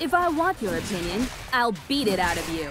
If I want your opinion, I'll beat it out of you.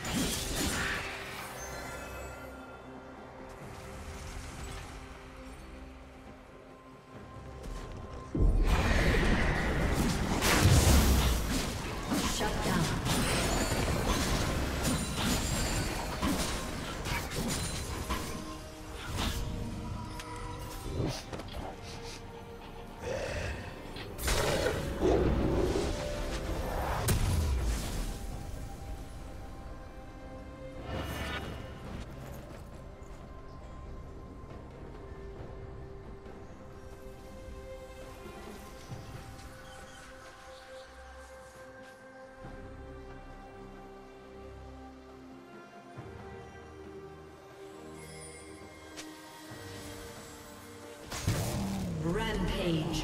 Rampage.